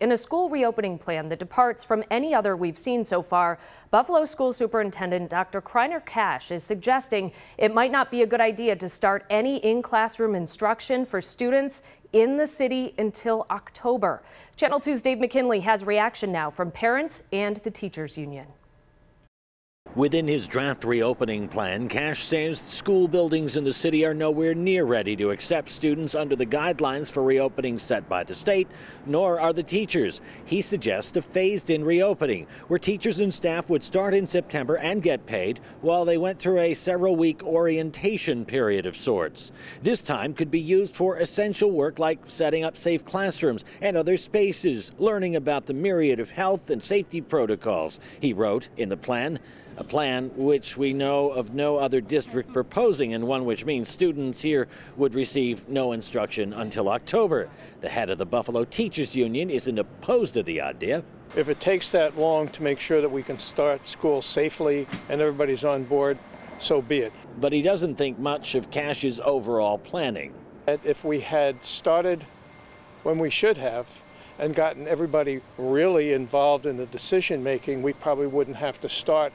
In a school reopening plan that departs from any other we've seen so far, Buffalo School Superintendent Dr. Kriner Cash is suggesting it might not be a good idea to start any in-classroom instruction for students in the city until October. Channel 2's Dave McKinley has reaction now from parents and the teachers union. Within his draft reopening plan, Cash says school buildings in the city are nowhere near ready to accept students under the guidelines for reopening set by the state, nor are the teachers. He suggests a phased in reopening, where teachers and staff would start in September and get paid while they went through a several week orientation period of sorts. This time could be used for essential work like setting up safe classrooms and other spaces, learning about the myriad of health and safety protocols, he wrote in the plan a plan which we know of no other district proposing and one which means students here would receive no instruction until October. The head of the Buffalo Teachers Union isn't opposed to the idea. If it takes that long to make sure that we can start school safely and everybody's on board, so be it. But he doesn't think much of Cash's overall planning. If we had started when we should have, and gotten everybody really involved in the decision making, we probably wouldn't have to start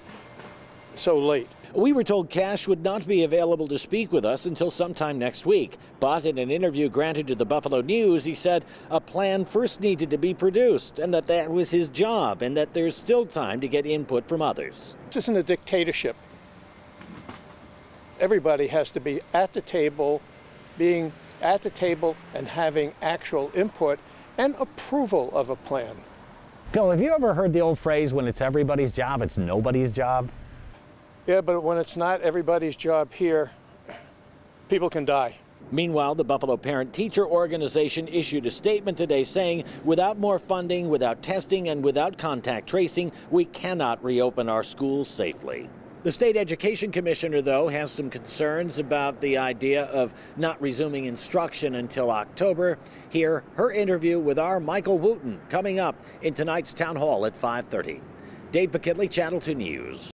so late. We were told Cash would not be available to speak with us until sometime next week. But in an interview granted to the Buffalo News, he said a plan first needed to be produced and that that was his job and that there's still time to get input from others. This isn't a dictatorship. Everybody has to be at the table, being at the table and having actual input and approval of a plan. Phil, have you ever heard the old phrase, when it's everybody's job, it's nobody's job? Yeah, but when it's not everybody's job here, people can die. Meanwhile, the Buffalo Parent Teacher Organization issued a statement today saying without more funding, without testing, and without contact tracing, we cannot reopen our schools safely. The state education commissioner, though, has some concerns about the idea of not resuming instruction until October. Here, her interview with our Michael Wooten coming up in tonight's town hall at 5:30. Dave McKinley, Channel 2 News.